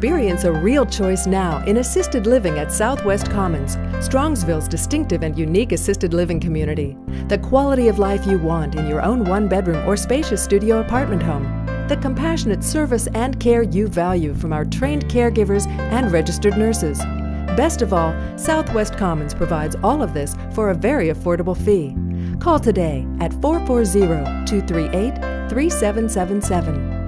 Experience a real choice now in assisted living at Southwest Commons, Strongsville's distinctive and unique assisted living community. The quality of life you want in your own one bedroom or spacious studio apartment home. The compassionate service and care you value from our trained caregivers and registered nurses. Best of all, Southwest Commons provides all of this for a very affordable fee. Call today at 440 238 3777.